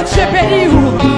Oh,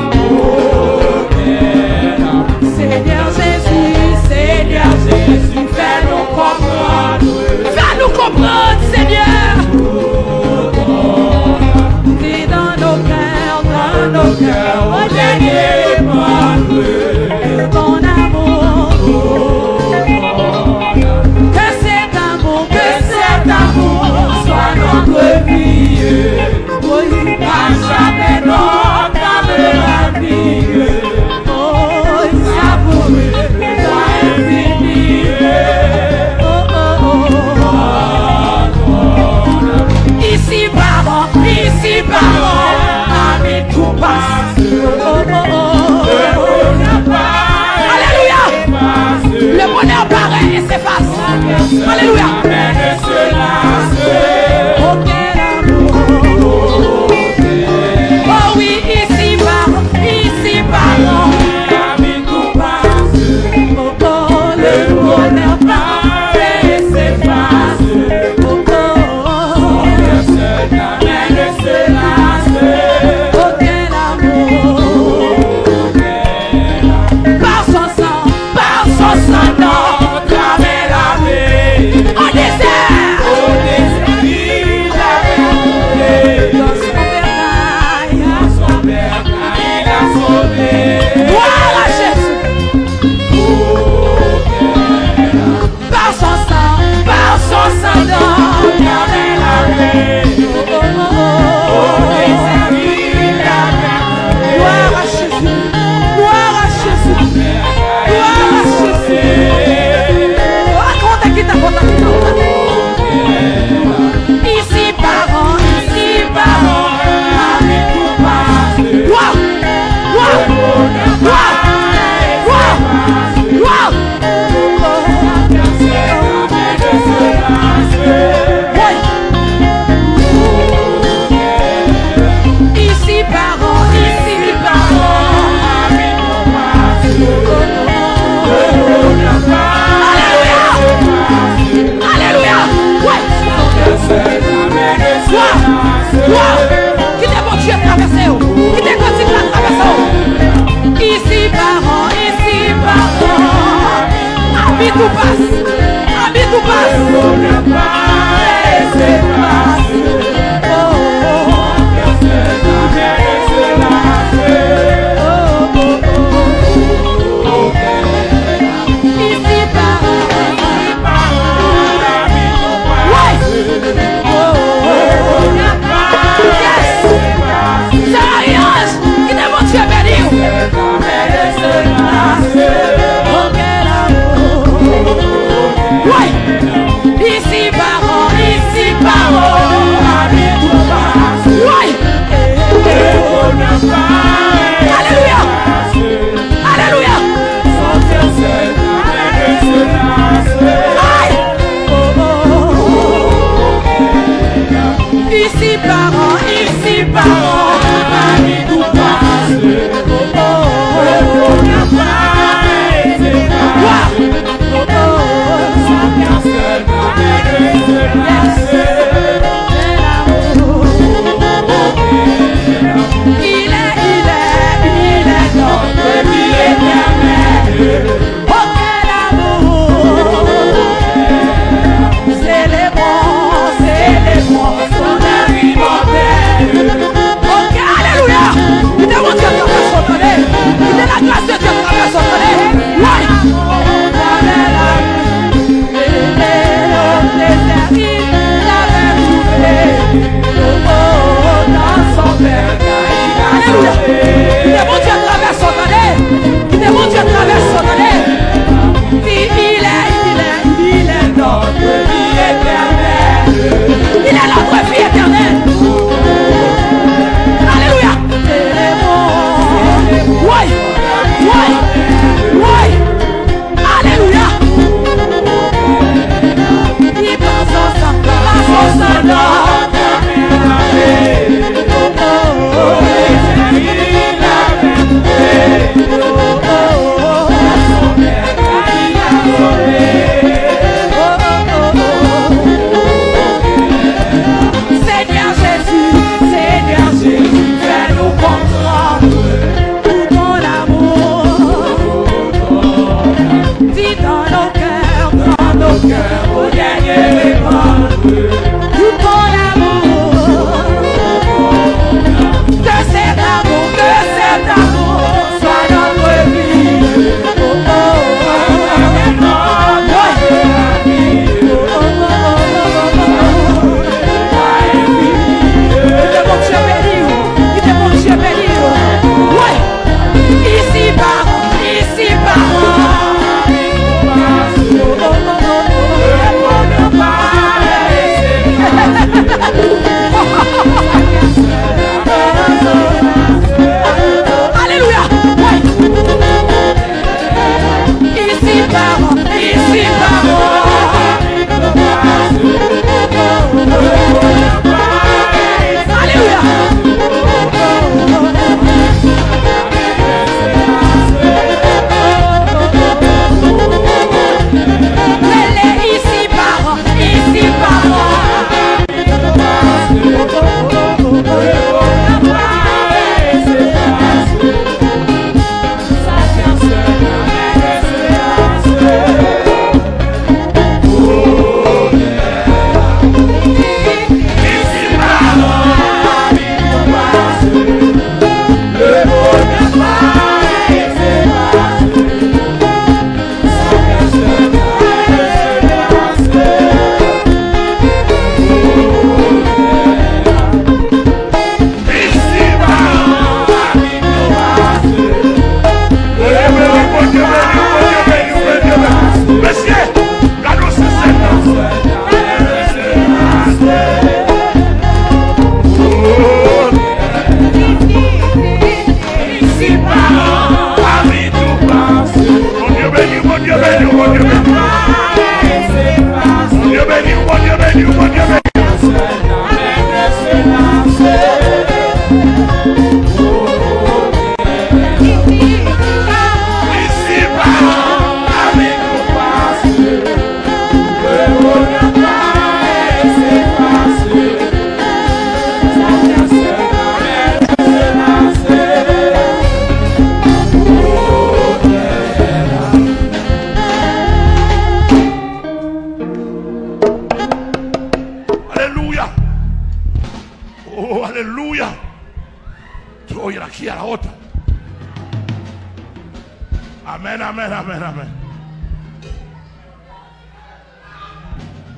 Cubas. ici parents, ici parents.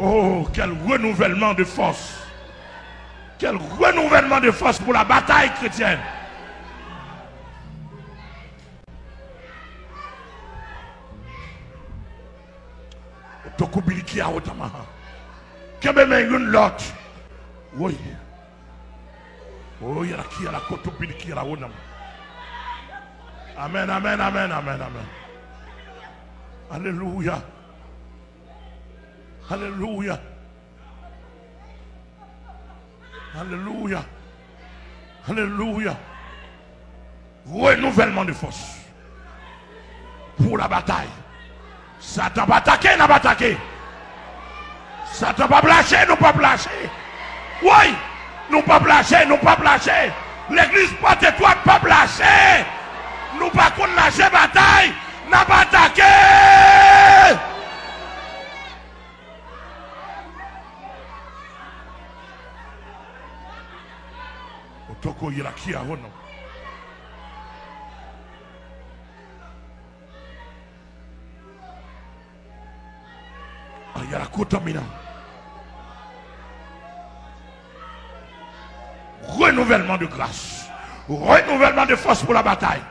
Oh, quel renouvellement de force. Quel renouvellement de force pour la bataille chrétienne. Tokubiliki yon lot. La côte biliki à la. Amen, amen, amen, amen, amen. Alléluia. Alléluia. Alléluia. Alléluia. Renouvellement de force. Pour la bataille. Satan va attaquer, n'a pas attaqué. Satan va lâcher, nous pas lâcher. Oui, nous pas lâcher, nous pas lâcher. L'église porte toi pas lâcher. Otoko yiraki ahono. Ayarakuta mina. Renouvellement de grâce. Renouvellement de force pour la bataille.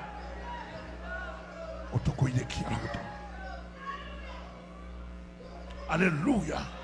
Otoko yiraki ahono. Alléluia.